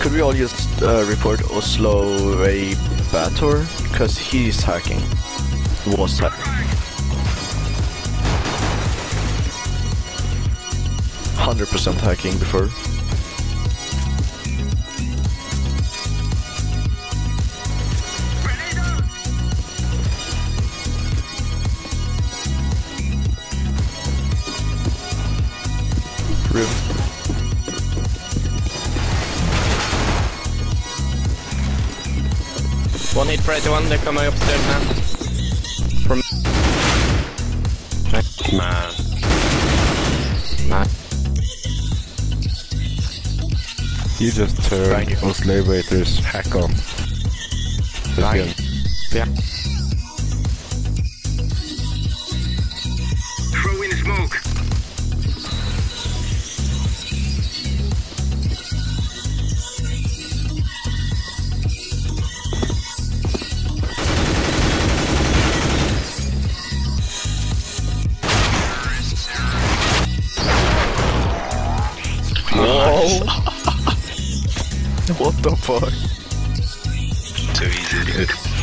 Could we all just uh, report Oslo a Bator? Because he's hacking. Was hacking. 100% hacking before. Room. One hit for 81, they're coming upstairs now. From... Man. Man. You just Thank turned you. Oslo waiters hack on. Just Thank again. Yeah. what the fuck? Too easy, dude.